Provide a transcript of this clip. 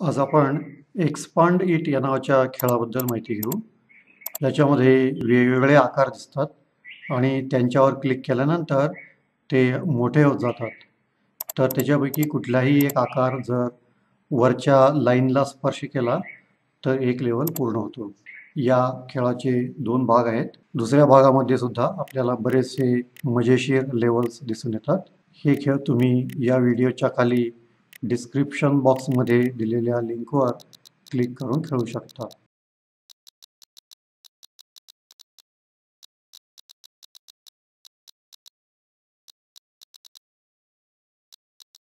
आज आपण expand it या नावाच्या खेळाबद्दल माहिती घेऊ. ज्याच्यामध्ये वेगवेगळे आकार दिसतात आणि त्यांच्यावर क्लिक केल्यानंतर ते मोठे होत जातात. तर त्याच्यापैकी कुठलाही एक आकार जर वरच्या लाईनला स्पर्श केला तर एक लेवल पूर्ण होतो. या खेळाचे दोन भाग आहेत. दुसऱ्या भागामध्ये सुद्धा आपल्याला बरेचसे मजेशीर लेवल्स दिसून येतात. हे खेळ तुम्ही या व्हिडिओच्या खाली डिस्क्रिप्शन बॉक्समध्ये दिलेल्या लिंकवर क्लिक करून खेळू शकता.